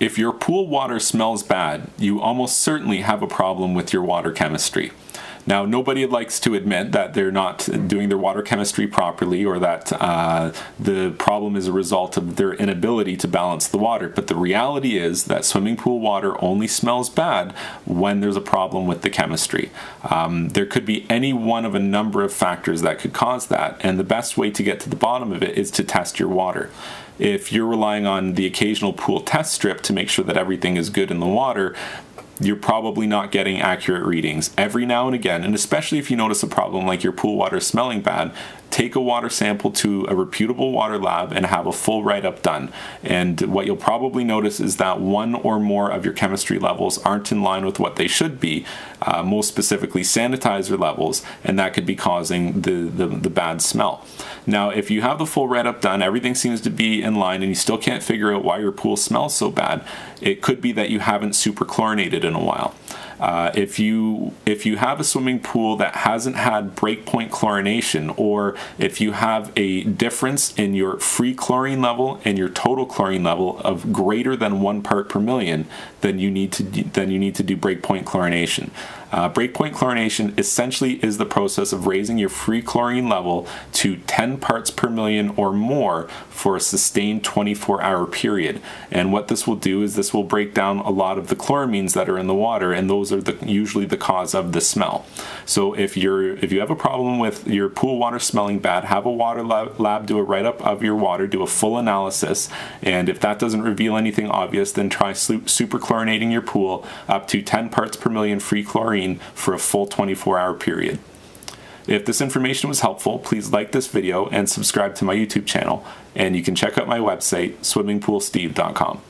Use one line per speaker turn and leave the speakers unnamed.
If your pool water smells bad, you almost certainly have a problem with your water chemistry. Now, nobody likes to admit that they're not doing their water chemistry properly or that uh, the problem is a result of their inability to balance the water. But the reality is that swimming pool water only smells bad when there's a problem with the chemistry. Um, there could be any one of a number of factors that could cause that, and the best way to get to the bottom of it is to test your water. If you're relying on the occasional pool test strip to make sure that everything is good in the water, you're probably not getting accurate readings every now and again and especially if you notice a problem like your pool water smelling bad take a water sample to a reputable water lab and have a full write-up done. And what you'll probably notice is that one or more of your chemistry levels aren't in line with what they should be, uh, most specifically sanitizer levels, and that could be causing the, the, the bad smell. Now, if you have the full write-up done, everything seems to be in line and you still can't figure out why your pool smells so bad, it could be that you haven't super chlorinated in a while. Uh, if you if you have a swimming pool that hasn't had breakpoint chlorination, or if you have a difference in your free chlorine level and your total chlorine level of greater than one part per million, then you need to then you need to do breakpoint chlorination. Uh, breakpoint chlorination essentially is the process of raising your free chlorine level to 10 parts per million or more for a sustained 24 hour period. And what this will do is this will break down a lot of the chloramines that are in the water, and those are the, usually the cause of the smell. So if you're if you have a problem with your pool water smelling bad, have a water lab, lab do a write up of your water, do a full analysis, and if that doesn't reveal anything obvious, then try super chlorinating your pool up to 10 parts per million free chlorine for a full 24 hour period. If this information was helpful, please like this video and subscribe to my YouTube channel, and you can check out my website, swimmingpoolsteve.com.